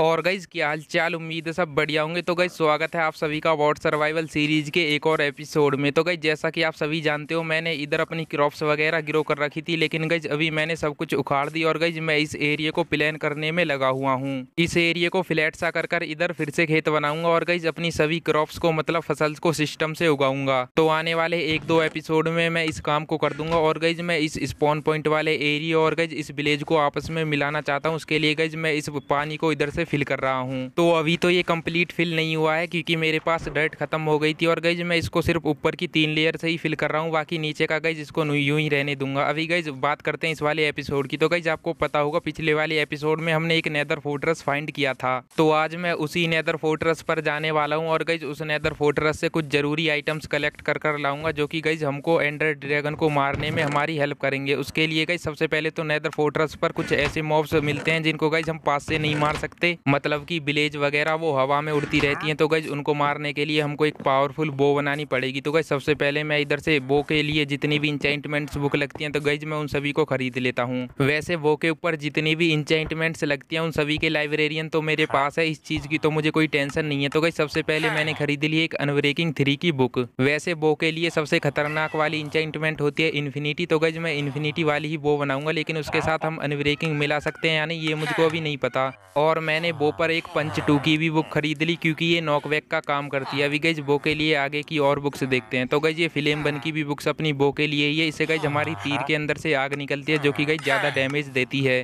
और गाइज़ क्या हाल चाल उम्मीद है सब बढ़िया होंगे। तो गई स्वागत है आप सभी का वॉट सर्वाइवल सीरीज़ के एक और एपिसोड में। तो गई जैसा कि आप सभी जानते हो, मैंने इधर अपनी क्रॉप्स वगैरह ग्रो कर रखी थी, लेकिन गाइज़ अभी मैंने सब कुछ उखाड़ दी और गाइज़ मैं इस एरिया को प्लान करने में लगा हुआ हूँ। इस एरिया को फ्लैट सा कर कर इधर फिर से खेत बनाऊँगा और गाइज़ अपनी सभी क्रॉप्स को मतलब फ़सल को सिस्टम से उगाऊँगा। तो आने वाले एक दो एपिसोड में मैं इस काम को कर दूँगा और गाइज़ मैं इस स्पॉन पॉइंट वाले एरिया और गाइज़ इस विलेज को आपस में मिलाना चाहता हूँ। उसके लिए गाइज़ मैं इस पानी को इधर से फिल कर रहा हूँ। तो अभी तो ये कंप्लीट फिल नहीं हुआ है, क्योंकि मेरे पास डर्ट खत्म हो गई थी और गईज मैं इसको सिर्फ़ ऊपर की तीन लेयर से ही फिल कर रहा हूँ, बाकी नीचे का गईज इसको यूँ ही रहने दूँगा। अभी गईज बात करते हैं इस वाले एपिसोड की। तो गई आपको पता होगा, पिछले वाले एपिसोड में हमने एक नेदर फोर्ट्रस फाइंड किया था। तो आज मैं उसी नेदर फोर्ट्रस पर जाने वाला हूँ और गईज उस नेदर फोर्ट्रस से कुछ ज़रूरी आइटम्स कलेक्ट कर कर लाऊँगा, जो कि गईज हमको एंडर ड्रैगन को मारने में हमारी हेल्प करेंगे। उसके लिए गई सबसे पहले तो नेदर फोर्ट्रस पर कुछ ऐसे मॉब्स मिलते हैं, जिनको गईज हम पास से नहीं मार सकते। मतलब की विलेज वगैरह वो हवा में उड़ती रहती हैं तो गज उनको मारने के लिए हमको एक पावरफुल बो बनानी पड़ेगी। तो गज सबसे पहले मैं इधर से बो के लिए जितनी भी इंचाइंटमेंट्स बुक लगती हैं तो गज मैं उन सभी को खरीद लेता हूँ। वैसे बो के ऊपर जितनी भी इंचाइंटमेंट्स लगती हैं उन सभी के लाइब्रेरियन तो मेरे पास है इस चीज़ की तो मुझे कोई टेंशन नहीं है। तो गई सबसे पहले मैंने खरीद ली एक अनब्रेकिंग थ्री की बुक वैसे बो के लिए सबसे खतरनाक वाली इंचाइंटमेंट होती है इन्फिनिटी तो गज मैं इन्फिनिटी वाली ही बो बनाऊँगा लेकिन उसके साथ हम अनब्रेकिंग मिला सकते हैं यानी ये मुझको अभी नहीं पता। और मैंने बो पर एक पंच टू की भी बुक खरीद ली क्योंकि ये नॉकबैक का काम करती है। अभी गई बो के लिए आगे की और बुक्स देखते हैं। तो गई ये फ़िल्म बन की भी बुक्स अपनी बो के लिए ही है। इसे गई हमारी तीर के अंदर से आग निकलती है जो कि गई ज़्यादा डैमेज देती है।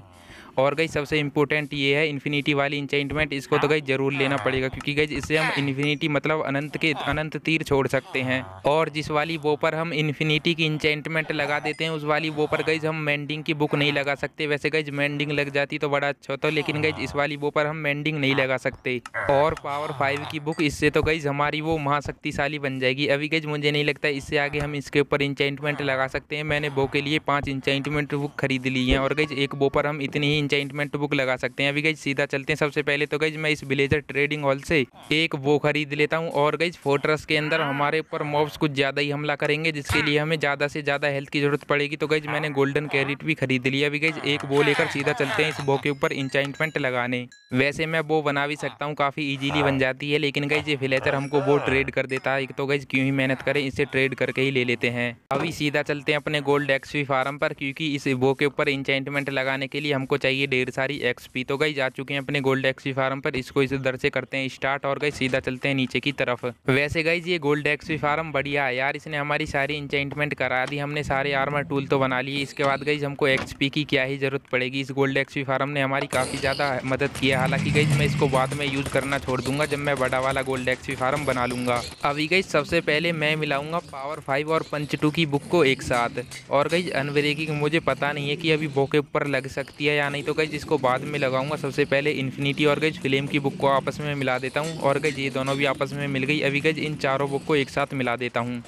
और गई सबसे इंपॉर्टेंट ये है इन्फिनिटी वाली इंचाइंटमेंट इसको तो गई ज़रूर लेना पड़ेगा, क्योंकि गई इससे हम इन्फिनिटी मतलब अनंत के, अनंत तीर छोड़ सकते हैं। और जिस वाली वो पर हम इन्फिनिटी की इंचाइंटमेंट लगा देते हैं, उस वाली वो पर गई हम मेंडिंग की बुक नहीं लगा सकते। वैसे गई मेंडिंग लग जाती तो बड़ा अच्छा होता, लेकिन गई इस वाली वो पर हम मेंडिंग नहीं लगा सकते। और पावर फाइव की बुक इससे तो गई हमारी वो महाशक्तिशाली बन जाएगी। अभी गई मुझे नहीं लगता इससे आगे हम इसके ऊपर इंचाइंटमेंट लगा सकते हैं। मैंने बो के लिए पाँच इंचाइंटमेंट बुक खरीद ली है, और गई एक बो पर हम इतनी ही इंचाइंटमेंट बुक लगा सकते हैं। अभी गई सीधा चलते हैं। सबसे पहले तो गई मैं इस विलेजर ट्रेडिंग हॉल से एक वो खरीद लेता हूँ और गई फोर्ट्रस के अंदर हमारे ऊपर मॉब्स कुछ ज़्यादा ही हमला करेंगे, जिसके लिए हमें ज़्यादा से ज़्यादा हेल्थ की ज़रूरत पड़ेगी। तो गई मैंने गोल्डन कैरेट भी खरीद लिया। अभी गई एक वो लेकर सीधा चलते हैं इस बो के ऊपर इंचाइंटमेंट लगाने। वैसे मैं वो बना भी सकता हूँ, काफ़ी ईजिली बन जाती है, लेकिन गई ये फिलेचर हमको वो ट्रेड कर देता है। तो गई क्यों ही मेहनत करें, इसे ट्रेड करके ही ले लेते हैं। अभी सीधा चलते हैं अपने गोल्ड एक्सपी फार्म पर, क्योंकि इस वो के ऊपर इंचाइंटमेंट लगाने के लिए हमको चाहिए। ढेर सारी एक्सपी तो गई जा चुके हैं अपने गोल्ड एक्सपी फार्म पर। इसको इस दर से करते हैं स्टार्ट और गई सीधा चलते हैं नीचे की तरफ़। वैसे गई ये गोल्ड एक्सपी फार्म बढ़िया है यार, इसने हमारी सारी इंचाइंटमेंट करा दी, हमने सारे आर्मर टूल तो बना लिए। इसके बाद गई हमको एक्सपी की क्या ही ज़रूरत पड़ेगी। इस गोल्ड एक्सपी फार्म ने हमारी काफ़ी ज़्यादा मदद की है। हालाँकि गई मैं इसको बाद में यूज़ करना छोड़ दूँगा, जब मैं बड़ा वाला गोल्ड एक्सपी फार्म बना लूँगा। अभी गई सबसे पहले मैं मिलाऊँगा पावर फाइव और पंच टू की बुक को एक साथ। और गई अनब्रेकिंग मुझे पता नहीं है कि अभी बो के ऊपर लग सकती है या नहीं तो गई इसको बाद में लगाऊँगा। सबसे पहले इन्फिनिटी और गई फ़िल्म की बुक को आपस में मिला देता हूँ। और गई ये दोनों भी आपस में मिल गई। अभी गई इन चारों बुक को एक साथ मिला देता हूँ।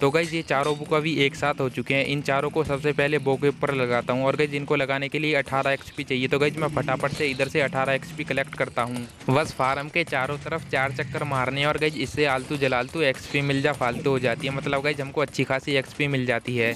तो गई ये चारों बुक अभी एक साथ हो चुके हैं। इन चारों को सबसे पहले बो के ऊपर लगाता हूँ। और गई जिनको लगाने के लिए 18 एक्सपी चाहिए। तो गई मैं फटाफट से इधर से 18 एक्सपी कलेक्ट करता हूँ। बस फार्म के चारों तरफ़ चार चक्कर मारने और गई इससे आलतू जलालतू एक्सपी मिल जा, फालतू हो जाती है। मतलब गई हमको अच्छी खासी एक्सपी मिल जाती है।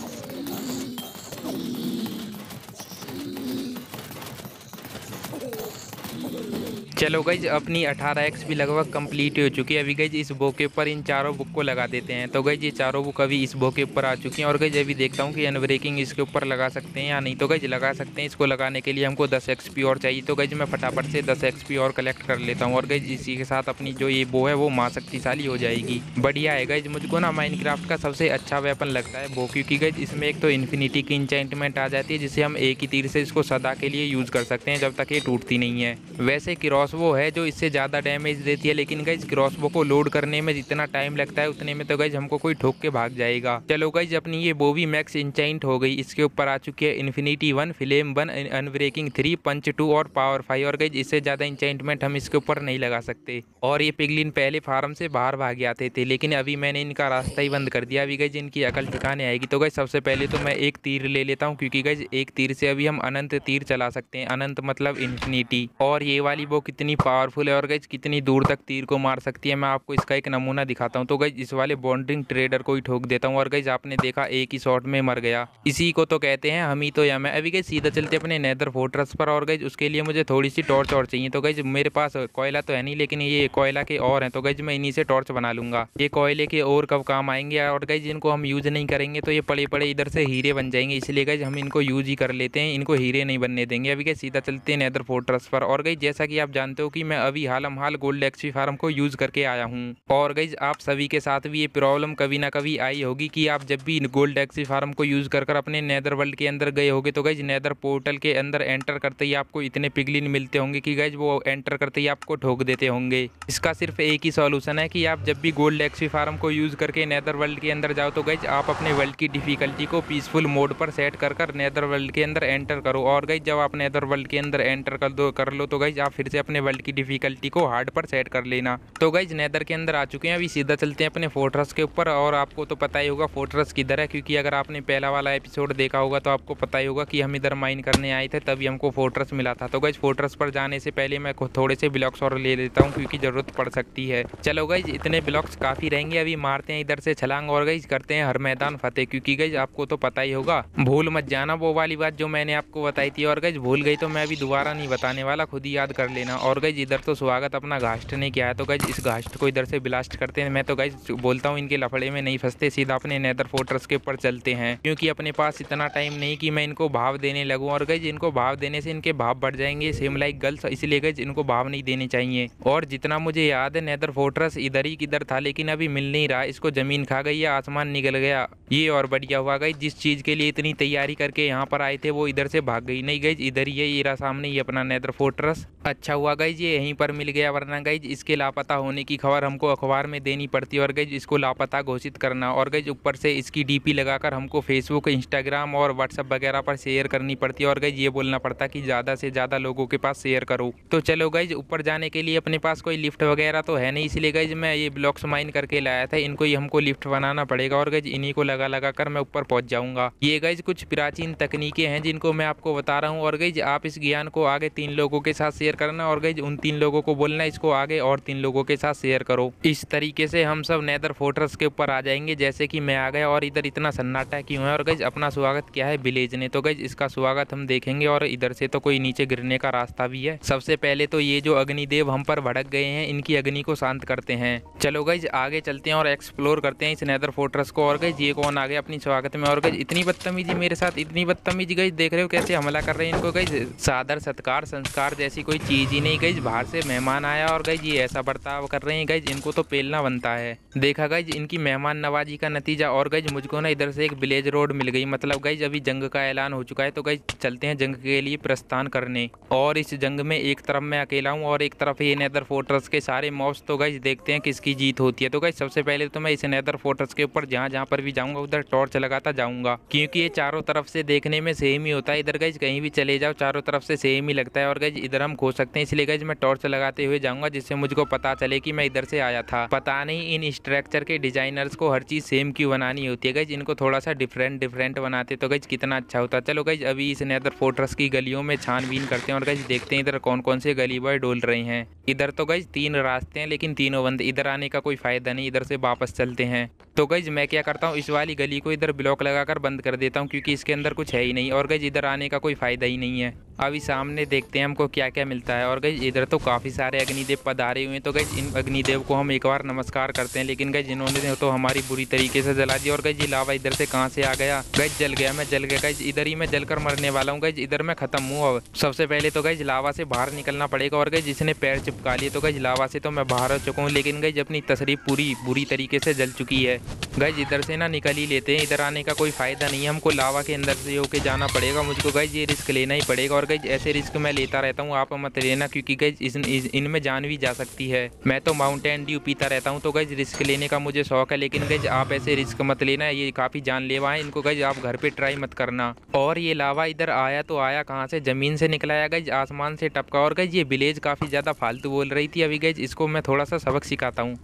चलो गई अपनी 18 एक्स भी लगभग कंप्लीट हो चुकी है। अभी गई इस बो के ऊपर इन चारों बुक को लगा देते हैं। तो गई ये चारों बुक अभी इस बो के ऊपर आ चुकी हैं। और गई अभी देखता हूँ कि अनब्रेकिंग इसके ऊपर लगा सकते हैं या नहीं। तो गई लगा सकते हैं। इसको लगाने के लिए हमको दस एक्स और चाहिए। तो गई मैं फटाफट से दस एक्स और कलेक्ट कर लेता हूँ। और गई इसी के साथ अपनी जो ये बो है, वो माँ शक्तिशाली हो जाएगी। बढ़िया है गई मुझको ना माइंड का सबसे अच्छा वेपन लगता है बो क्योंकि गई इसमें एक तो इन्फिनिटी की इंचाइंटमेंट आ जाती है, जिसे हम एक ही तीर से इसको सदा के लिए यूज़ कर सकते हैं, जब तक ये टूटती नहीं है। वैसे क्रॉस क्रॉसबो है जो इससे ज़्यादा डैमेज देती है। लेकिन गई क्रॉसबो को लोड करने में जितना टाइम लगता है, उतने में तो गई हमको कोई ठोक के भाग जाएगा। चलो गई अपनी ये बोवी मैक्स इंचाइंट हो गई। इसके ऊपर आ चुकी है infinity one फिलेम one unbreaking three punch two और पावर फाइव और गई इससे ज़्यादा इंचाइंटमेंट हम इसके ऊपर नहीं लगा सकते। और ये पिगलिन पहले फार्म से बाहर भाग जाते थे, लेकिन अभी मैंने इनका रास्ता ही बंद कर दिया। अभी गई इनकी अकल ठिकाने आएगी। तो गई सबसे पहले तो मैं एक तीर ले लेता हूँ, क्योंकि गई एक तीर से अभी हम अनंत तीर चला सकते हैं। अनंत मतलब इन्फिनिटी और ये वाली वो कितनी पावरफुल है और गई कितनी दूर तक तीर को मार सकती है, मैं आपको इसका एक नमूना दिखाता हूँ। तो गई इस वाले बॉन्डिंग ट्रेडर को ही ठोक देता हूँ और गई आपने देखा एक ही शॉट में मर गया। इसी को तो कहते हैं हम ही तो या मैं अभी गई सीधा चलते अपने नैदर फोर्ट्रस पर और गई उसके लिए मुझे थोड़ी सी टॉर्च और चाहिए। तो गई मेरे पास कोयला तो है नहीं, लेकिन ये कोयला के और हैं। तो गई मैं इन्हीं से टॉर्च बना लूँगा। ये कोयले के और कब काम आएँगे और गई जिनको हम यूज़ नहीं करेंगे तो ये पड़े पड़े इधर से हीरे बन जाएँगे। इसलिए गई हम इनको यूज़ ही कर लेते हैं, इनको हीरे नहीं बनने देंगे। अभी गई सीधा चलते हैं नैदर फोर्ट्रस पर और गई जैसा कि आप जानते हो कि मैं अभी हाल हाल गोल्ड एक्सी फार्म को यूज़ करके आया हूँ। और गई आप सभी के साथ भी ये प्रॉब्लम कभी ना कभी आई होगी कि आप जब भी गोल्ड एक्सी फार्म को यूज़ कर कर अपने नैदर वर्ल्ड के अंदर गए होगे तो गई नैदर पोर्टल के अंदर एंटर करते ही आपको इतने पिगलिन मिलते होंगे कि गई वो एंटर करते ही आपको ठोक देते होंगे। इसका सिर्फ़ एक ही सॉल्यूशन है कि आप जब भी गोल्ड एक्सी फार्म को यूज़ करके नैदर वर्ल्ड के अंदर जाओ तो गई आप अपने वर्ल्ड की डिफिकल्टी को पीसफुल मोड पर सेट कर कर नैदर वर्ल्ड के अंदर एंटर करो। और गई जब आप नैदर वर्ल्ड के अंदर एंटर कर दो, कर लो तो गई आप फिर से अपने वर्ल्ड की डिफिकल्टी को हार्ड पर सेट कर लेना। तो गई नैदर के अंदर आ चुके हैं, अभी सीधा चलते हैं अपने फोर्ट्रस के ऊपर। और आपको तो पता ही होगा फोर्ट्रस किधर है, क्योंकि अगर आपने पहला वाला एपिसोड देखा होगा तो आपको पता ही होगा कि हम इधर माइन करने आए थे, तभी हमको फोर्ट्रस मिला था। तो गई फोर्ट्रस पर जाने से पहले मैं थोड़े से ब्लॉक्स और ले लेता हूँ, क्योंकि ज़रूरत पड़ सकती है। चलो गई इतने ब्लॉक्स काफ़ी रहेंगे, अभी मारते हैं इधर से छलांग। और गई करते हैं हर मैदान फतेह, क्योंकि गई आपको तो पता ही होगा, भूल मत जाना वो वाली बात जो मैंने आपको बताई थी। और गई भूल गई तो मैं अभी दोबारा नहीं बताने वाला, खुद ही याद कर लेना। और गई इधर तो स्वागत अपना घास्ट ने किया है। तो गई इस घास्ट को इधर से ब्लास्ट करते हैं। मैं तो गई बोलता हूँ, इनके लफड़े में नहीं फंसते। सीधा अपने नेदर फोर्ट्रस के ऊपर चलते हैं। क्योंकि अपने पास इतना टाइम नहीं कि मैं इनको भाव देने लगूँ। और गई इनको भाव देने से इनके भाव बढ़ जाएँगे। सेम लाइक गर्ल्स इसलिए गई इनको भाव नहीं देने चाहिए। और जितना मुझे याद है नेदर फोर्ट्रस इधर ही किधर था, लेकिन अभी मिल नहीं रहा। इसको ज़मीन खा गई या आसमान निकल गया। ये और बढ़िया हुआ गई जिस चीज़ के लिए इतनी तैयारी करके यहाँ पर आए थे, वो इधर से भाग गई। नहीं गई इधर ही है, ये सामने ही अपना नेदर फोर्ट्रस अच्छा हुआ गई ये यहीं पर मिल गया वरना गई इसके लापता होने की खबर हमको अखबार में देनी पड़ती और गई इसको लापता घोषित करना और गई ऊपर से इसकी डीपी लगाकर हमको फेसबुक इंस्टाग्राम और व्हाट्सअप वगैरह पर शेयर करनी पड़ती है और गई ये बोलना पड़ता कि ज़्यादा से ज़्यादा लोगों के पास शेयर करो तो चलो गई ऊपर जाने के लिए अपने पास कोई लिफ्ट वगैरह तो है नहीं इसलिए गई मैं ये ब्लॉक्स माइन करके लाया था इनको ही हमको लिफ्ट बनाना पड़ेगा और गई इन्हीं को लगा लगा कर मैं ऊपर पहुँच जाऊँगा ये गई कुछ प्राचीन तकनीकें हैं जिनको मैं आपको बता रहा हूँ और गई आप इस ज्ञान को आगे तीन लोगों के साथ शेयर करना और गई, उन तीन लोगों को बोलना, इसको आगे और तीन लोगों के साथ शेयर करो। इस तरीके से हम सब नैदर फोर्ट्रस के ऊपर आ जाएँगे, जैसे कि मैं आ गया और इधर इतना सन्नाटा क्यों है? और गज अपना स्वागत क्या है विलेज ने? तो गज इसका स्वागत हम देखेंगे और इधर से तो कोई नीचे गिरने का रास्ता भी है। सबसे पहले तो ये जो अग्निदेव हम पर भड़क गए हैं, इनकी अग्नि को शांत करते हैं। चलो गज आगे चलते हैं और एक्सप्लोर करते हैं इस नैदर फोर्ट्रस को। और गज ये कौन आ गया अपनी स्वागत में? और गज इतनी बदतमीजी मेरे साथ, इतनी बदतमीजी, गई, देख रहे हो कैसे हमला कर रहे हैं इनको? गई, सादर सत्कार, संस्कार जैसी कोई चीज़ ही नहीं गई बाहर से मेहमान आया और गई ये ऐसा बर्ताव कर रहे हैं गई इनको तो पेलना बनता है। देखा गई इनकी मेहमान नवाजी का नतीजा और गई मुझको ना इधर से एक विलेज रोड मिल गई। मतलब गई अभी जंग का ऐलान हो चुका है तो गई चलते हैं जंग के लिए प्रस्थान करने। और इस जंग में एक तरफ़ मैं अकेला हूँ और एक तरफ़ ये नैदर फोर्ट्रस के सारे मॉब्स तो गई देखते हैं किसकी जीत होती है। तो गई सबसे पहले तो मैं इस नैदर फोर्ट्रस के ऊपर जहाँ जहाँ पर भी जाऊँगा, उधर टॉर्च लगाता जाऊँगा। क्योंकि ये चारों तरफ़ से देखने में सेम ही होता है। इधर गई कहीं भी चले जाओ, चारों तरफ़ से सेम ही लगता है और गई इधर हम खो सकते हैं इसलिए गई मैं टॉर्च लगाते हुए जाऊँगा, जिससे मुझको पता चले कि मैं इधर से आया था। पता नहीं इन स्ट्रक्चर के डिजाइनर्स को हर चीज़ सेम क्यों बनानी होती है, गई इनको थोड़ा सा डिफरेंट डिफरेंट बनाते तो गई कितना अच्छा होता। चलो गई अभी इस नैदर फोर्ट्रस की गलियों में छानबीन करते हैं और गई देखते हैं इधर कौन कौन से गली बॉय डोल रहे हैं। इधर तो गई तीन रास्ते हैं, लेकिन तीनों बंद। इधर आने का कोई फ़ायदा नहीं, इधर से वापस चलते हैं। तो गई मैं क्या करता हूँ, इस वाली गली को इधर ब्लॉक लगाकर बंद कर देता हूँ, क्योंकि इसके अंदर कुछ है ही नहीं और गई इधर आने का कोई फ़ायदा ही नहीं है। अभी सामने देखते हैं हमको क्या क्या मिलता है। और गई इधर तो काफ़ी सारे अग्निदेव पधारे हुए हैं। तो गई इन अग्निदेव को हम एक बार नमस्कार करते हैं। लेकिन गई जिन्होंने तो हमारी बुरी तरीके से जला दी और गई जी लावा इधर से कहाँ से आ गया? गई जल गया मैं, जल गया। गई इधर ही मैं जलकर मरने वाला हूँ। गई इधर मैं खत्म हूँ अब। सबसे पहले तो गई लावा से बाहर निकलना पड़ेगा। और गई जिसने पैर चिपका लिए। तो गई लावा से तो मैं बाहर हो चुका हूँ। लेकिन गई अपनी तस्रीफ पूरी बुरी तरीके से जल चुकी है। गई इधर से ना निकल ही लेते हैं। इधर आने का कोई फ़ायदा नहीं है। हमको लावा के अंदर से होके जाना पड़ेगा। मुझको गई ये रिस्क लेना ही पड़ेगा। और गई ऐसे रिस्क मैं लेता रहता हूँ, आप मत लेना क्योंकि गई इनमें जान भी जा सकती है। मैं तो माउंटेन ड्यू पीता रहता हूँ तो गई रिस्क लेने का मुझे शौक है, लेकिन गई आप ऐसे रिस्क मत लेना, ये काफ़ी जानलेवा है, इनको गई आप घर पे ट्राई मत करना। और ये लावा इधर आया तो आया कहाँ से? ज़मीन से निकलाया गई आसमान से टपका, और गई ये विलेज काफ़ी ज़्यादा फालतू बोल रही थी, अभी गई इसको मैं थोड़ा सा सबक सिखाता हूँ।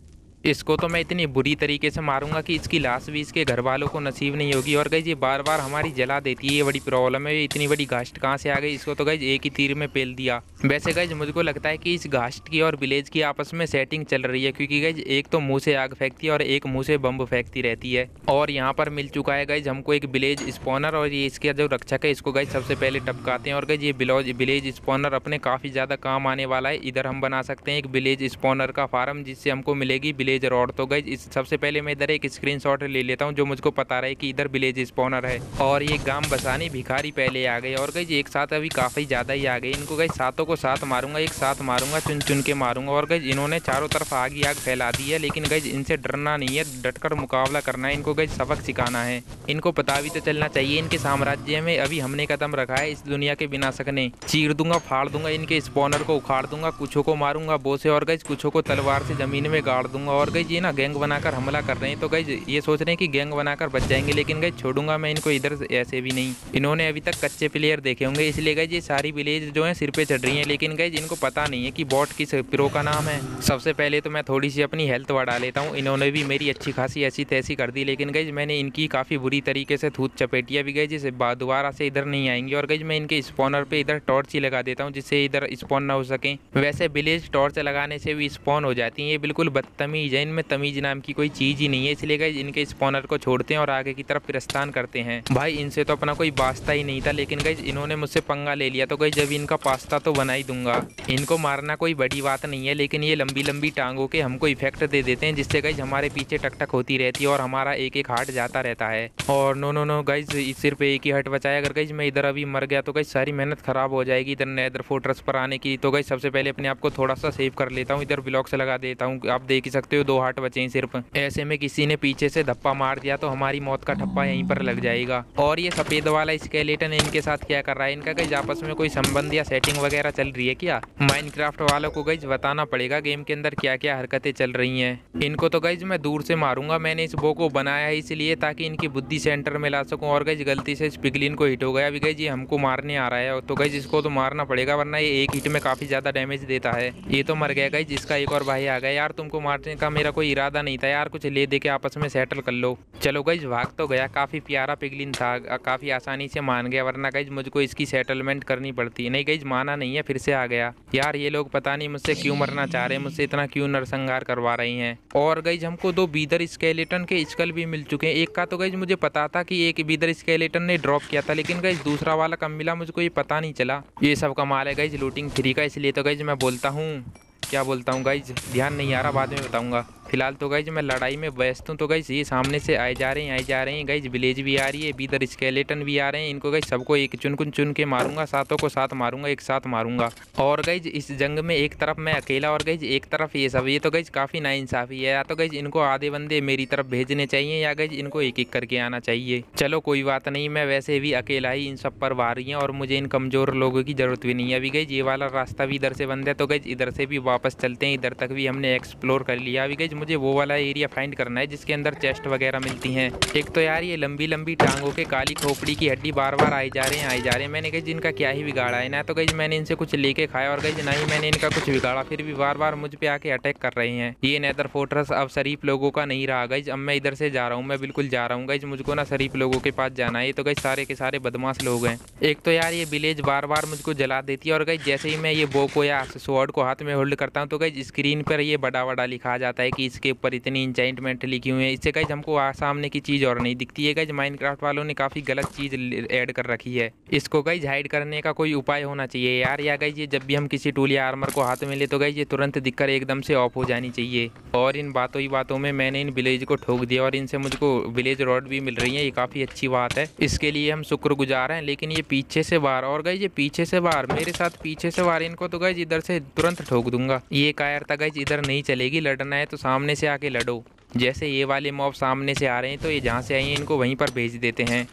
इसको तो मैं इतनी बुरी तरीके से मारूँगा कि इसकी लाश भी इसके घर वालों को नसीब नहीं होगी। और गई ये बार बार हमारी जला देती है ये बड़ी प्रॉब्लम है। इतनी बड़ी घास्ट कहाँ से आ गई? इसको तो गई एक ही तीर में पेल दिया। वैसे गई मुझको लगता है कि इस घास्ट की और विलेज की आपस में सेटिंग चल रही है, क्योंकि गई एक तो मुँह से आग फेंकती है और एक मुँह से बम्ब फेंकती रहती है। और यहाँ पर मिल चुका है गई हमको एक विलेज स्पॉनर और ये इसके जो रक्षक है, इसको गई सबसे पहले टपकाते हैं। और गई ये विलेज स्पॉनर अपने काफ़ी ज़्यादा काम आने वाला है। इधर हम बना सकते हैं एक विलेज स्पॉनर का फार्म, जिससे हमको मिलेगी विलेज रॉड तो गई सबसे पहले मैं इधर एक स्क्रीनशॉट ले लेता हूँ जो मुझको पता रहे कि इधर विलेज स्पॉनर है। और ये गाँव बसानी भिखारी पहले आ गए और गई एक साथ अभी काफ़ी ज़्यादा ही आ गए। इनको गई सातों को साथ मारूँगा, एक साथ मारूँगा चुन चुन के मारूँगा। और गई इन्होंने चारों तरफ़ आग ही आग फैला दी है, लेकिन गई इनसे डरना नहीं है, डटकर मुकाबला करना है। इनको गई सबक सिखाना है। इनको पता भी तो चलना चाहिए, इनके साम्राज्य में अभी हमने कदम रखा है इस दुनिया के बिना सकने। चीर दूँगा, फाड़ दूँगा, इनके स्पॉनर को उखाड़ दूँगा, कुछों को मारूँगा, बोसे और गई कुछों को तलवार से ज़मीन में गाड़ दूँगा। और गई ये ना, गैंग बनाकर हमला कर रहे हैं। तो गई ये सोच रहे हैं कि गैंग बनाकर बच जाएँगे, लेकिन गई छोड़ूँगा मैं इनको इधर ऐसे भी नहीं। इन्होंने अभी तक कच्चे प्लेयर देखे होंगे, इसलिए गई ये सारी विलेज जो है सिर पे चढ़ रही है, लेकिन गई इनको पता नहीं है कि बॉट किस प्रो का नाम है। सबसे पहले तो मैं थोड़ी सी अपनी हेल्थ बढ़ा लेता हूँ, इन्होंने भी मेरी अच्छी खासी ऐसी तैसी कर दी, लेकिन गई मैंने इनकी काफ़ी बुरी तरीके से थूत चपेटिया भी गई जिसे दोबारा से इधर नहीं आएँगे, और गई मैं इनके स्पॉनर पे इधर टॉर्च ही लगा देता हूँ, जिससे इधर स्पॉन ना हो सके। वैसे विलेज टॉर्च लगाने से भी स्पॉन हो जाती है, ये बिल्कुल बदतमीज है इनमें तमीज नाम की कोई चीज़ ही नहीं है, इसलिए गई इनके स्पॉनर को छोड़ते हैं और आगे की तरफ़ प्रस्थान करते हैं। भाई, इनसे तो अपना कोई वास्ता ही नहीं था, लेकिन गई इन्होंने मुझसे पंगा ले लिया तो गई जब इनका पास्ता तो बना ही दूँगा। इनको मारना कोई बड़ी बात नहीं है, लेकिन ये लंबी लंबी टांगों के हमको इफ़ेक्ट दे देते हैं, जिससे गई हमारे पीछे टकटक होती रहती है और हमारा एक एक हार्ट जाता रहता है। और नो नो नो गाइज़ सिर्फ़ एक ही हट बचाया, अगर गई मैं इधर अभी मर गया तो गई सारी मेहनत खराब हो जाएगी इधर नैदर फोर्ट्रस पर आने की तो गई सबसे पहले अपने आप को थोड़ा सा सेव कर लेता हूँ, इधर ब्लॉक से लगा देता हूँ, आप देख ही सकते हो दो हार्ट बचे हैं सिर्फ़। ऐसे में किसी ने पीछे से धप्पा मार दिया तो हमारी मौत का ठप्पा यहीं पर लग जाएगा। और ये सफ़ेद वाला स्केलेटन इनके साथ क्या कर रहा है? इनका गई आपस में कोई संबंध या सेटिंग वगैरह चल रही है क्या? माइनक्राफ्ट वालों को गई बताना पड़ेगा गेम के अंदर क्या क्या हरकतें चल रही हैं। इनको तो गई मैं दूर से मारूँगा, मैंने इस बो को बनाया है इसलिए ताकि इनकी बुद्धि सेंटर में ला सकूँ। और गई गलती से पिगलिन को हिट हो गया। अभी गई ये हमको मारने आ रहा है तो गई इसको तो मारना पड़ेगा, वरना ये एक हिट में काफ़ी ज़्यादा डैमेज देता है। ये तो मर गया गई जिसका एक और भाई आ गया। यार, तुमको मारने का मेरा कोई इरादा नहीं था। यार, कुछ ले दे के आपस में सेटल कर लो। चलो गई भाग तो गया। काफ़ी प्यारा पिगलिन था काफ़ी आसानी से मान गया, वरना गई मुझको इसकी सेटलमेंट करनी पड़ती। नहीं गई माना नहीं है, फिर से आ गया। यार, ये लोग पता नहीं मुझसे क्यों मरना चाह रहे मुझसे इतना क्यों नरसंहार करवा रही हैं। और गई हमको दो बीदर स्केलेटन के स्कल भी मिल चुके हैं। एक का तो गई मुझे पता था कि एक बीदर स्केलेटन ने ड्रॉप किया था, लेकिन गई दूसरा वाला कम मिला, मुझको ये पता नहीं चला। ये सब कमाल है गई लूटिंग फ्री का, इसलिए तो गई मैं बोलता हूँ। क्या बोलता हूँ गाइज़ ध्यान नहीं आ रहा बाद में बताऊँगा। फ़िलहाल तो गई मैं लड़ाई में व्यस्त हूँ तो गई ये सामने से आए जा रहे हैं, आए जा रहे हैं। गई विलेज भी आ रही है बीदर स्केलेटन भी आ रहे हैं। इनको गई सबको एक चुन कुन चुन के मारूँगा, सातों को साथ मारूँगा, एक साथ मारूँगा। और गई इस जंग में एक तरफ़ मैं अकेला और गई एक तरफ़ ये सब, ये तो गई काफ़ी नाइंसाफ़ी है या तो गई इनको आधे बंदे मेरी तरफ़ भेजने चाहिए या गई इनको एक एक करके आना चाहिए। चलो कोई बात नहीं, मैं वैसे भी अकेला ही इन सब पर रही है और मुझे इन कमज़ोर लोगों की ज़रूरत भी नहीं है। अभी गई ये वाला रास्ता भी इधर से बंद है तो गई इधर से भी वापस चलते हैं, इधर तक भी हमने एक्सप्लोर कर लिया। अभी गई मुझे वो वाला एरिया फाइंड करना है, जिसके अंदर चेस्ट वगैरह मिलती हैं। एक तो यार ये लंबी लंबी टांगों के काली खोपड़ी की हड्डी बार बार आई जा रहे हैं, आई जा रहे हैं। मैंने कही, जिनका क्या ही बिगाड़ा है? ना तो कही मैंने इनसे कुछ लेके खाया और कही ना ही मैंने इनका कुछ बिगाड़ा, फिर भी बार बार मुझ पर आके अटैक कर रहे हैं। ये नेदर फोर्ट्रस अब शरीफ लोगों का नहीं रहा गई अब मैं इधर से जा रहा हूँ, मैं बिल्कुल जा रहा हूँ गई मुझको ना शरीफ लोगों के पास जाना है तो गई सारे के सारे बदमाश लोग हैं। एक तो यार ये विलेज बार बार मुझको जला देती है और गई जैसे ही मैं ये बो को या स्वॉर्ड को हाथ में होल्ड करता हूँ तो गई स्क्रीन पर ये बड़ा बड़ा लिखा जाता है कि इसके ऊपर इतनी इंचाइंटमेंट लिखी हुई है। इससे गाइज़ हमको सामने की चीज़ और नहीं दिखती है। गाइज़ माइनक्राफ्ट वालों ने काफ़ी गलत चीज़ ऐड कर रखी है। इसको गाइज़ हाइड करने का कोई उपाय होना चाहिए यार। या गाइज़ ये जब भी हम किसी टूल या आर्मर को हाथ में ले तो गाइज़ ये तुरंत दिक्कत एकदम से ऑफ़ हो जानी चाहिए। और इन बातों ही बातों में मैंने इन विलेज को ठोक दिया और इनसे मुझको विलेज रॉड भी मिल रही है। ये काफ़ी अच्छी बात है। इसके लिए हम शुक्रगुजार हैं, लेकिन ये पीछे से बाहर, और गई ये पीछे से बाहर, मेरे साथ पीछे से बाहर, इनको तो गई इधर से तुरंत ठोक दूँगा। ये कायर था गई इधर नहीं चलेगी। लड़ना है तो सामने से आके लड़ो। जैसे ये वाले मॉब सामने से आ रहे हैं तो ये जहाँ से आए हैं, इनको वहीं पर भेज देते हैं।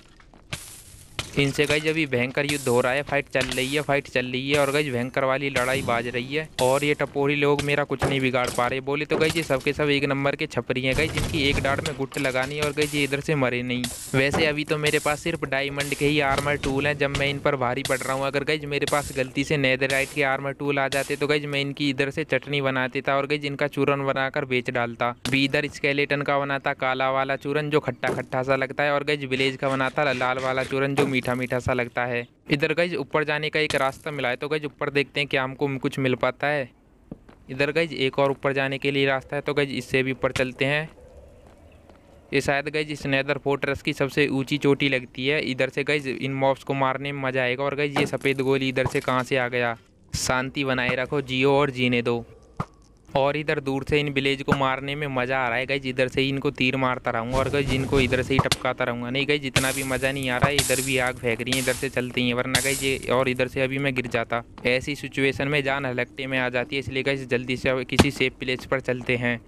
इनसे गई अभी भयंकर युद्ध हो रहा है फाइट चल रही है फाइट चल रही है और गई भयंकर वाली लड़ाई बाज रही है और ये टपोरी लोग मेरा कुछ नहीं बिगाड़ पा रहे। बोले तो गई ये सबके सब एक नंबर के छपरी हैं गई जिनकी एक डाट में गुट लगानी और गई ये इधर से मरे नहीं। वैसे अभी तो मेरे पास सिर्फ़ डायमंड के ही आर्मर टूल हैं, जब मैं इन पर भारी पड़ रहा हूँ। अगर गई मेरे पास गलती से नेदराइट के आर्मर टूल आ जाते तो गई मैं इनकी इधर से चटनी बना देता और गई जिनका चूरन बनाकर बेच डालता। भी इधर स्केलेटन का बनाता, काला वाला चूरन जो खट्टा खट्टा सा लगता है और गई विलेज का बनाता, लाल वाला चूरन जो मीठा मीठा मीठा सा लगता है। इधर गई ऊपर जाने का एक रास्ता मिला है तो गई ऊपर देखते हैं कि हमको कुछ मिल पाता है। इधर गई एक और ऊपर जाने के लिए रास्ता है तो गई इससे भी ऊपर चलते हैं। ये शायद गई जिस नैदर फोर्ट्रेस की सबसे ऊँची चोटी लगती है। इधर से गई इन मॉब्स को मारने में मज़ा आएगा, और गई ये सफ़ेद गोली इधर से कहाँ से आ गया? शांति बनाए रखो, जियो और जीने दो। और इधर दूर से इन विलेज को मारने में मज़ा आ रहा है। गई इधर से ही इनको तीर मारता रहूँगा और गई, जिनको इधर से ही टपकाता रहूँगा। नहीं गई, जितना भी मज़ा नहीं आ रहा है इधर भी आग फेंक रही है, इधर से चलती हैं। वरना गई, ये और इधर से अभी मैं गिर जाता। ऐसी सिचुएशन में जान हलकटे में आ जाती है, इसलिए गई, जल्दी से किसी सेफ़ प्लेस पर चलते हैं।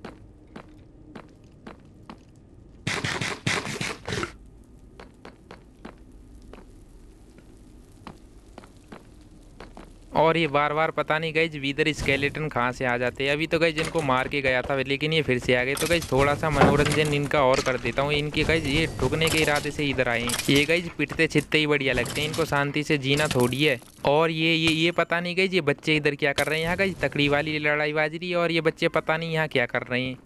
और ये बार बार पता नहीं गई इधर स्केलेटन कहाँ से आ जाते हैं। अभी तो गई जिनको मार के गया था, लेकिन ये फिर से आ गए। तो गई थोड़ा सा मनोरंजन इनका और कर देता हूँ। इनके गई ये ठुकने के इरादे से इधर आए ये गई पिटते छिटते ही बढ़िया लगते हैं। इनको शांति से जीना थोड़ी है। और ये ये ये पता नहीं गई ये बच्चे इधर क्या कर रहे हैं? यहाँ गई तकड़ी वाली लड़ाई बाजरी और ये बच्चे पता नहीं यहाँ क्या कर रहे हैं।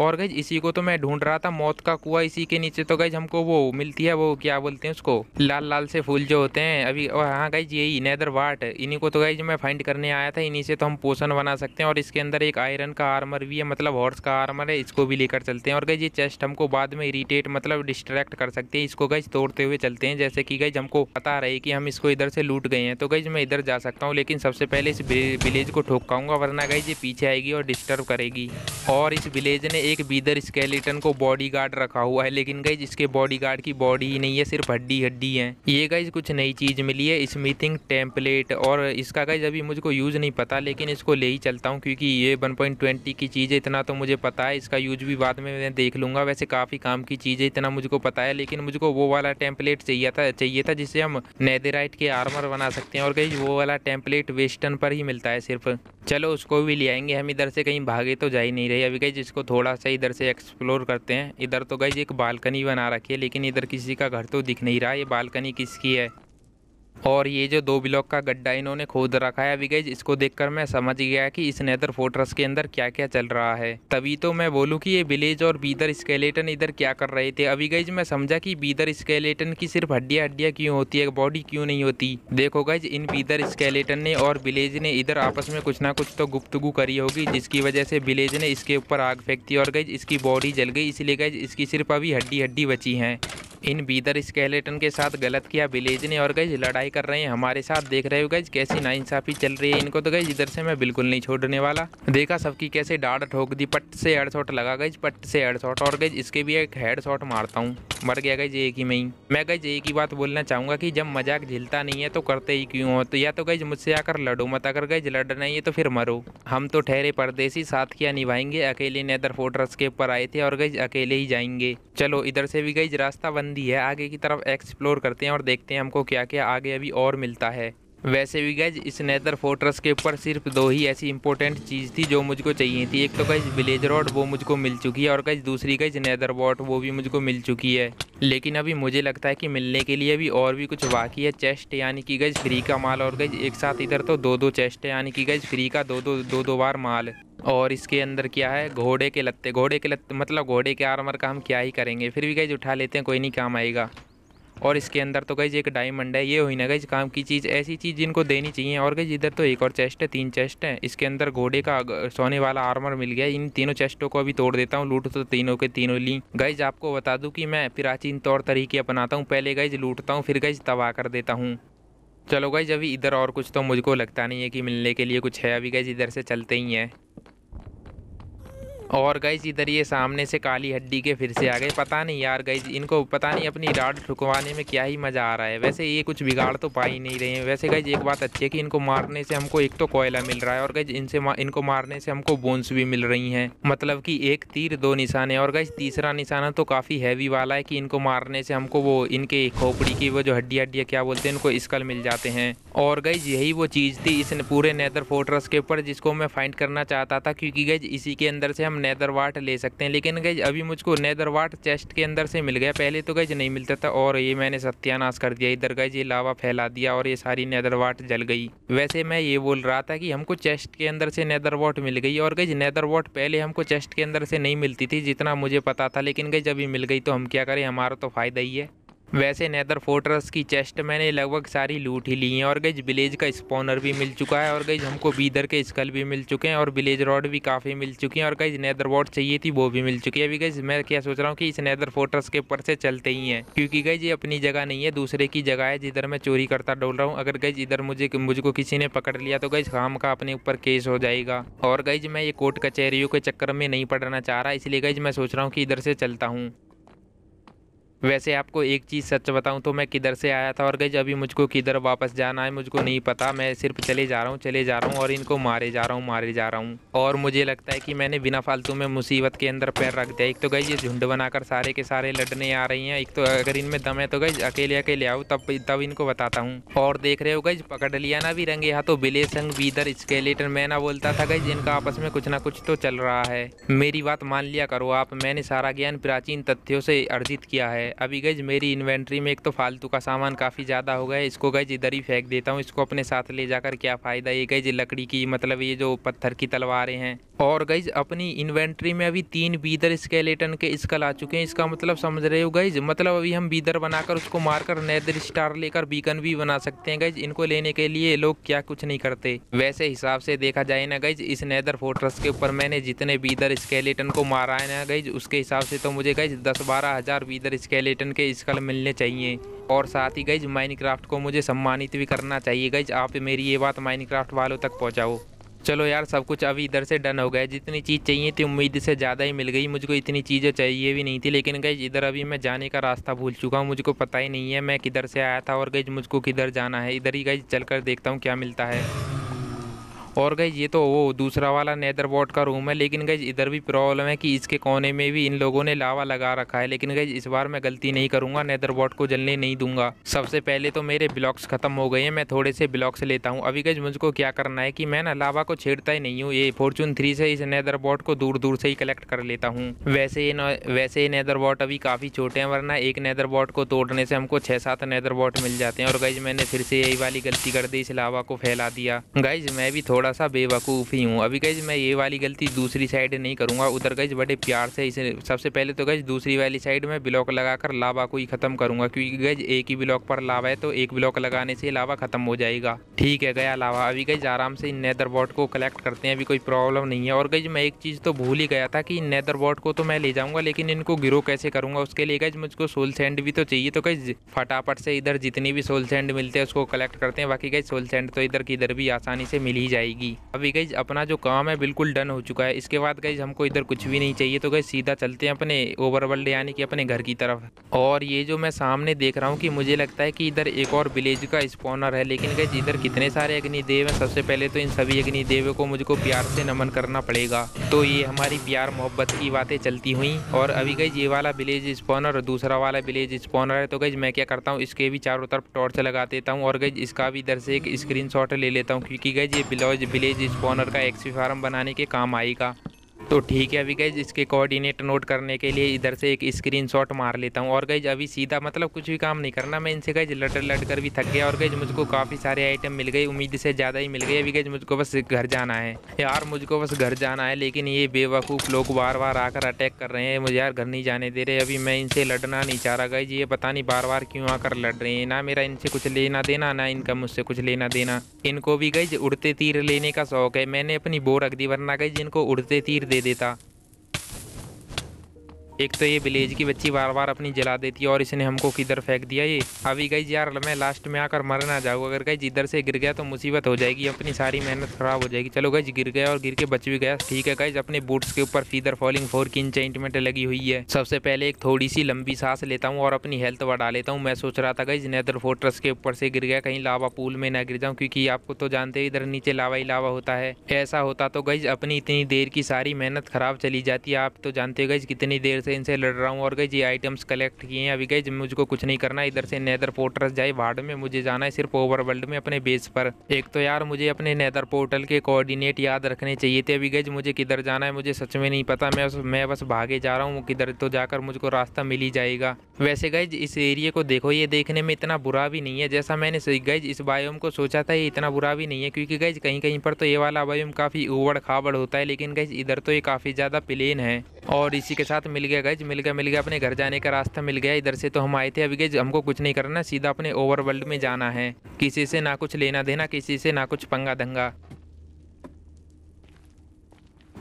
और गई इसी को तो मैं ढूंढ रहा था, मौत का कुआ इसी के नीचे। तो गई हमको वो मिलती है, वो क्या बोलते हैं उसको? लाल लाल से फूल जो होते हैं, अभी और हाँ गई यही नैदर वाट इन्हीं को तो गई मैं फाइंड करने आया था, इन्हीं से तो हम पोषण बना सकते हैं, और इसके अंदर एक आयरन का आर्मर भी है मतलब हॉर्स का आर्मर है, इसको भी लेकर चलते हैं। और गई ये चेस्ट हमको बाद में इरीटेट मतलब डिस्ट्रैक्ट कर सकते हैं, इसको गई तोड़ते हुए चलते हैं, जैसे कि गई हमको पता रहे कि हम इसको इधर से लूट गए हैं। तो गई मैं इधर जा सकता हूँ, लेकिन सबसे पहले इस विलेज को ठोकाऊँगा वरना गई ये पीछे आएगी और डिस्टर्ब करेगी। और इस विलेज ने एक बीदर स्केलेटन को बॉडीगार्ड रखा हुआ है। लेकिन गई जिसके बॉडीगार्ड की बॉडी ही नहीं है, सिर्फ़ हड्डी हड्डी है। ये गई कुछ नई चीज़ मिली है स्मिथिंग टेम्पलेट और इसका गई अभी मुझको यूज़ नहीं पता, लेकिन इसको ले ही चलता हूँ, क्योंकि ये वन की चीज़ है, इतना तो मुझे पता है। इसका यूज़ भी बाद में मैं देख लूँगा। वैसे काफ़ी काम की चीज़ है, इतना मुझको पता है, लेकिन मुझको वो वाला टेम्पलेट चाहिए था चाहिए था जिससे हम नेदराइट के आर्मर बना सकते हैं। और गई वो वाला टेम्पलेट वेस्टर्न पर ही मिलता है, सिर्फ़। चलो उसको भी ले आएँगे, हम इधर से कहीं भागे तो जा ही नहीं रहे। अभी गई जिसको थोड़ा सा इधर से एक्सप्लोर करते हैं। इधर तो गई एक बालकनी बना रखी है, लेकिन इधर किसी का घर तो दिख नहीं रहा। ये बालकनी किसकी है? और ये जो दो ब्लॉक का गड्ढा इन्होंने खोद रखा है अभी गई इसको देखकर मैं समझ गया कि इस नेदर फोर्ट्रस के अंदर क्या क्या चल रहा है। तभी तो मैं बोलूँ कि ये विलेज और बीदर स्केलेटन इधर क्या कर रहे थे। अभी गई मैं समझा कि बीदर स्केलेटन की सिर्फ़ हड्डियाँ हड्डियाँ क्यों होती है, बॉडी क्यों नहीं होती। देखो गई इन बीदर स्केलेटन ने और विलेज ने इधर आपस में कुछ ना कुछ तो गुप्तगु करी होगी, जिसकी वजह से विलेज ने इसके ऊपर आग फेंकती और गई इसकी बॉडी जल गई, इसलिए गई इसकी सिर्फ़ अभी हड्डी हड्डी बची हैं। इन बीदर स्केलेटन के साथ गलत किया विलेज ने और गई लड़ाई कर रहे हैं हमारे साथ। देख रहे हो गई कैसी नाइंसाफ़ी चल रही है इनको तो गई इधर से मैं बिल्कुल नहीं छोड़ने वाला। देखा सबकी कैसे डाढ़ ठोक दी, पट से हेड शॉट लगा गई पट से हेड शॉट और गई इसके भी एक हेड शॉट मारता हूँ। मर गया गई एक ही में ही। मैं गई एक ही बात बोलना चाहूँगा कि जब मज़ाक झिलता नहीं है तो करते ही क्यों हो? तो या तो गई मुझसे आकर लड़ो मत। अगर गई लड़ नहीं है तो फिर मरो। हम तो ठहरे परदेसी साथ किया निभाएँगे। अकेले नेदर फोर्ट्रस के ऊपर आए थे और गई अकेले ही जाएँगे। चलो, इधर से भी गई रास्ता बंदी है। आगे की तरफ़ एक्सप्लोर करते हैं और देखते हैं हमको क्या क्या आगे अभी और मिलता है। वैसे भी गैज इस नेदर फोर्ट्रस के ऊपर सिर्फ़ दो ही ऐसी इंपॉर्टेंट चीज़ थी जो मुझको चाहिए थी। एक तो गैज विलेज रॉड वो मुझको मिल चुकी है और गैज दूसरी गैज नेदर बॉट वो भी मुझको मिल चुकी है। लेकिन अभी मुझे लगता है कि मिलने के लिए भी और भी कुछ बाकी है। चेस्ट यानी कि गैज फ्री का माल और गैज एक साथ इधर तो दो दो चेस्ट यानी कि गैज फ्री का दो दो दो दो बार माल। और इसके अंदर क्या है? घोड़े के लत्ते, घोड़े के लत्ते मतलब घोड़े के आर्मर का हम क्या ही करेंगे। फिर भी गैज उठा लेते हैं, कोई नहीं काम आएगा। और इसके अंदर तो गई एक डायमंड है, ये हुई ना गई काम की चीज़, ऐसी चीज़ जिनको देनी चाहिए। और गई इधर तो एक और चेस्ट है, तीन चेस्ट है। इसके अंदर घोड़े का सोने वाला आर्मर मिल गया। इन तीनों चेस्टों को अभी तोड़ देता हूँ, लूट तो तीनों के तीनों ली। गईज आपको बता दूँ कि मैं प्राचीन तौर तरीके अपनाता हूँ। पहले गईज लूटता हूँ, फिर गईज तबाह कर देता हूँ। चलो गई अभी इधर और कुछ तो मुझको लगता नहीं है कि मिलने के लिए कुछ है। अभी गई इधर से चलते ही हैं। और गई इधर ये सामने से काली हड्डी के फिर से आ गए। पता नहीं यार गई इनको पता नहीं अपनी राड ठुकवाने में क्या ही मज़ा आ रहा है। वैसे ये कुछ बिगाड़ तो पा ही नहीं रहे हैं। वैसे गई एक बात अच्छी है कि इनको मारने से हमको एक तो कोयला मिल रहा है और गई इनसे मा, इनको मारने से हमको बोन्स भी मिल रही हैं। मतलब कि एक तीर दो निशाने और गई तीसरा निशाना तो काफ़ी हैवी वाला है कि इनको मारने से हमको वो इनके खोपड़ी की वो जो हड्डी हड्डियाँ क्या बोलते हैं इनको स्कल मिल जाते हैं। और गई यही वो चीज़ थी इस पूरे नेदर फोर्ट्रस के ऊपर जिसको मैं फाइंड करना चाहता था क्योंकि गई इसी के अंदर से हम नेदर वाट ले सकते हैं। लेकिन गई अभी मुझको नेदर वाट चेस्ट के अंदर से मिल गया। पहले तो गई नहीं मिलता था और ये मैंने सत्यानाश कर दिया। इधर गई ये लावा फैला दिया और ये सारी नेदर वाट जल गई। वैसे मैं ये बोल रहा था कि हमको चेस्ट के अंदर से नेदर वाट मिल गई और गई नेदर वाट पहले हमको चेस्ट के अंदर से नहीं मिलती थी जितना मुझे पता था। लेकिन गई जब मिल गई तो हम क्या करें? हमारा तो फ़ायदा ही है। वैसे नेदर फोर्ट्रस की चेस्ट मैंने लगभग सारी लूट ही ली है और गई विलेज का स्पॉनर भी मिल चुका है और गई हमको बीदर के स्कल भी मिल चुके हैं और विलेज रॉड भी काफ़ी मिल चुकी हैं और गई नेदर वॉट चाहिए थी, वो भी मिल चुकी है। अभी गई मैं क्या सोच रहा हूँ कि इस नेदर फोर्ट्रस के ऊपर से चलते ही हैं, क्योंकि गई ये अपनी जगह नहीं है, दूसरे की जगह है जिधर मैं चोरी करता डोल रहा हूँ। अगर गई इधर मुझे, मुझको किसी ने पकड़ लिया तो गई काम का अपने ऊपर केस हो जाएगा। और गई मैं ये कोर्ट कचहरियों के चक्कर में नहीं पड़ना चाह रहा, इसलिए गई मैं सोच रहा हूँ कि इधर से चलता हूँ। वैसे आपको एक चीज़ सच बताऊँ तो मैं किधर से आया था और गई, अभी मुझको किधर वापस जाना है, मुझको नहीं पता। मैं सिर्फ़ चले जा रहा हूँ, चले जा रहा हूँ और इनको मारे जा रहा हूँ, मारे जा रहा हूँ। और मुझे लगता है कि मैंने बिना फालतू में मुसीबत के अंदर पैर रख दिया। एक तो गई, ये झुंड बनाकर सारे के सारे लड़ने आ रही हैं। एक तो अगर इनमें दम है तो गई, अकेले अकेले आओ, तब तब इनको बताता हूँ। और देख रहे हो गई, पकड़ लिया ना भी रंगे हाथों, बिले संग बीदर स्केलेटर मैं ना बोलता था गई इनका आपस में कुछ ना कुछ तो चल रहा है। मेरी बात मान लिया करो आप, मैंने सारा ज्ञान प्राचीन तथ्यों से अर्जित किया है। अभी गई मेरी इन्वेंट्री में एक तो फालतू का सामान काफ़ी ज़्यादा हो गया है। इसको गई इधर ही फेंक देता हूँ। इसको अपने साथ ले जाकर क्या फ़ायदा ये गई लकड़ी की मतलब ये जो पत्थर की तलवारें हैं। और गई अपनी इन्वेंट्री में अभी तीन बीदर स्केलेटन के स्कल आ चुके हैं। इसका मतलब समझ रहे हो गई मतलब अभी हम बीदर बनाकर उसको मारकर नेदर स्टार लेकर बीकन भी बना सकते हैं गई इनको लेने के लिए लोग क्या कुछ नहीं करते। वैसे हिसाब से देखा जाए ना गई इस नेदर फोर्ट्रस के ऊपर मैंने जितने बीदर स्केलेटन को मारा है ना गई उसके हिसाब से तो मुझे गई दस बारह हज़ार बीदर स्केलेटन के स्कल मिलने चाहिए। और साथ ही गई माइनक्राफ्ट को मुझे सम्मानित भी करना चाहिए। गई आप मेरी ये बात माइनक्राफ्ट वालों तक पहुँचाओ। चलो यार, सब कुछ अभी इधर से डन हो गया जितनी चीज़ चाहिए थी, उम्मीद से ज़्यादा ही मिल गई। मुझको इतनी चीज़ें चाहिए भी नहीं थी, लेकिन गई इधर अभी मैं जाने का रास्ता भूल चुका हूँ। मुझको पता ही नहीं है, मैं किधर से आया था और गई मुझको किधर जाना है। इधर ही गई चल कर देखता हूँ क्या मिलता है। और गई, ये तो वो दूसरा वाला नेदर बोर्ड का रूम है, लेकिन गई, इधर भी प्रॉब्लम है कि इसके कोने में भी इन लोगों ने लावा लगा रखा है। लेकिन गई, इस बार मैं गलती नहीं करूँगा नेदर बोर्ड को जलने नहीं दूँगा। सबसे पहले तो मेरे ब्लॉक्स खत्म हो गए हैं, मैं थोड़े से ब्लॉक्स लेता हूँ। अभी गई, मुझको क्या करना है कि मैं ना लावा को छेड़ता ही नहीं हूँ। ये फॉर्चून थ्री से इस नेदर बोर्ड को दूर दूर से ही कलेक्ट कर लेता हूँ। वैसे वैसे ये नेदर बोर्ड अभी काफ़ी छोटे हैं, वरना एक नेदर बोर्ड को तोड़ने से हमको छः सात नेदर बोर्ड मिल जाते हैं। और गई, मैंने फिर से यही वाली गलती कर दी, इस लावा को फैला दिया। गाइज़ मैं भी थोड़ा सा बेवकूफ़ ही हूँ। अभी गई मैं ये वाली गलती दूसरी साइड नहीं करूँगा। उधर गई बड़े प्यार से इसे, सबसे पहले तो गई दूसरी वाली साइड में ब्लॉक लगाकर लावा को ही ख़त्म करूँगा। क्योंकि गई एक ही ब्लॉक पर लावा है तो एक ब्लॉक लगाने से लावा ख़त्म हो जाएगा। ठीक है गया लावा। अभी गई आराम से इन नेदर बॉट को कलेक्ट करते हैं। अभी कोई प्रॉब्लम नहीं है। और गई मैं एक चीज़ तो भूल ही गया था कि नेदर बॉट को तो मैं ले जाऊँगा, लेकिन इनको गिरो कैसे करूँगा उसके लिए गई मुझको सोल सेंड भी तो चाहिए। तो कहीं फटाफट से इधर जितनी भी सोल सेंड मिलते हैं, उसको कलेक्ट करते हैं। बाकी गई सोल सेंड तो इधर की इधर भी आसानी से मिल ही जाएगी। अभी गई अपना जो काम है, बिल्कुल डन हो चुका है। इसके बाद गई हमको इधर कुछ भी नहीं चाहिए। तो गई सीधा चलते हैं अपने ओवरवर्ल्ड यानी कि अपने घर की तरफ़। और ये जो मैं सामने देख रहा हूँ कि मुझे लगता है कि इधर एक और विलेज का स्पॉनर है। लेकिन गई इधर कितने सारे अग्निदेव हैं? सबसे पहले तो इन सभी अग्निदेव को मुझको प्यार से नमन करना पड़ेगा। तो ये हमारी प्यार मोहब्बत की बातें चलती हुई। और अभी गई ये वाला विलेज स्पॉनर दूसरा वाला विलेज स्पॉनर है। तो गई मैं क्या करता हूँ, इसके भी चारों तरफ़ टॉर्च लगा देता हूँ। और गई इसका भी इधर से एक स्क्रीन ले लेता हूँ। क्योंकि गई ये विलेज स्पॉनर का एक्सी फार्म बनाने के काम आएगा। तो ठीक है अभी गई इसके कोऑर्डिनेट नोट करने के लिए इधर से एक स्क्रीनशॉट मार लेता हूँ। और गई अभी सीधा मतलब कुछ भी काम नहीं करना। मैं इनसे गई लटर लड़ कर भी थक गया और गई मुझको काफ़ी सारे आइटम मिल गए। उम्मीद से ज़्यादा ही मिल गए। अभी गई मुझको बस घर जाना है। यार, मुझको बस घर जाना है, लेकिन ये बेवकूफ़ लोग बार बार आकर अटैक कर रहे हैं। मुझे यार घर नहीं जाने दे रहे। अभी मैं इनसे लड़ना नहीं चाह रहा गई ये पता नहीं बार बार क्यों आकर लड़ रहे हैं। ना मेरा इनसे कुछ लेना देना, ना इनका मुझसे कुछ लेना देना। इनको भी गई उड़ते तीर लेने का शौक है। मैंने अपनी बो रख दी वरना गई जिनको उड़ते तीर दे देता। एक तो ये विलेज की बच्ची बार बार अपनी जला देती है और इसने हमको किधर फेंक दिया ये? अभी गई यार, मैं लास्ट में आकर मर ना जाऊँ। अगर गई इधर से गिर गया तो मुसीबत हो जाएगी, अपनी सारी मेहनत खराब हो जाएगी। चलो गई गिर गया और गिर के बच भी गया। ठीक है गई अपने बूट्स के ऊपर फीदर फॉलिंग फोर की इंचमेंट लगी हुई है। सबसे पहले एक थोड़ी सी लंबी सांस लेता हूँ और अपनी हेल्थ बढ़ा लेता हूँ। मैं सोच रहा था गई नेदर फोर्ट्रस के ऊपर से गिर गया, कहीं लावा पूल में ना गिर जाऊँ, क्योंकि आपको तो जानते हैं इधर नीचे लावा ही लावा होता है। ऐसा होता तो गई अपनी इतनी देर की सारी मेहनत खराब चली जाती। है आप तो जानते हो गई कितनी देर से इनसे लड़ रहा हूँ और गई ये आइटम्स कलेक्ट किए हैं। अभी गई मुझको कुछ नहीं करना, इधर से नेदर पोर्टल जाए, वार्ड में मुझे जाना है सिर्फ़ ओवर वर्ल्ड में अपने बेस पर। एक तो यार मुझे अपने नेदर पोर्टल के कोऑर्डिनेट याद रखने चाहिए थे। अभी गई मुझे किधर जाना है मुझे सच में नहीं पता। मैं मैं बस भागे जा रहा हूँ, किधर तो जाकर मुझको रास्ता मिल ही जाएगा। वैसे गई इस एरिए को देखो, ये देखने में इतना बुरा भी नहीं है। जैसा मैंने गई इस बायोम को सोचा था, ये इतना बुरा भी नहीं है। क्योंकि गई कहीं कहीं पर तो ये वाला बायोम काफ़ी उबड़ खाबड़ होता है, लेकिन गई इधर तो ये काफ़ी ज़्यादा प्लेन है। और इसी के साथ मिल गया गज मिल गया मिल गया, अपने घर जाने का रास्ता मिल गया, इधर से तो हम आए थे, अभी गज हमको कुछ नहीं करना, सीधा अपने ओवर वर्ल्ड में जाना है। किसी से ना कुछ लेना देना, किसी से ना कुछ पंगा दंगा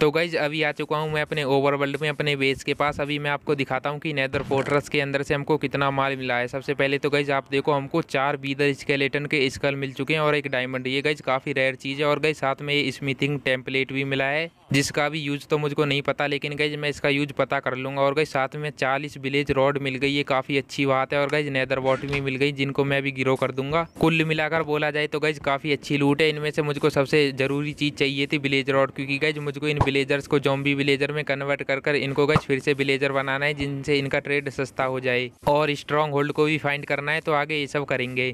तो गाइज़ अभी आ चुका हूँ मैं अपने ओवरवर्ल्ड में, अपने बेस के पास। अभी मैं आपको दिखाता हूँ कि नेदर फोर्ट्रस के अंदर से हमको कितना माल मिला है। सबसे पहले तो गाइज़ आप देखो, हमको चार बीदर स्केलेटन के स्कल मिल चुके हैं और एक डायमंड ये गाइज़ काफ़ी रेयर चीज़ है और गई साथ में ये स्मिथिंग टेम्पलेट भी मिला है, जिसका भी यूज़ तो मुझको नहीं पता, लेकिन गाइज़ मैं इसका यूज़ पता कर लूँगा। और गई साथ में चालीस विलेज रॉड मिल गई, ये काफ़ी अच्छी बात है। और गाइज़ नेदर वॉट भी मिल गई, जिनको मैं भी गिरो कर दूँगा। कुल मिलाकर बोला जाए तो गाइज़ काफ़ी अच्छी लूट है। इनमें से मुझको सबसे ज़रूरी चीज़ चाहिए थी विलेज रॉड क्योंकि गाइज़ मुझको इन विलेजर्स को जॉम्बी विलेजर में कन्वर्ट कर कर इनको गज फिर से विलेजर बनाना है, जिनसे इनका ट्रेड सस्ता हो जाए और स्ट्रॉन्ग होल्ड को भी फाइंड करना है तो आगे ये सब करेंगे।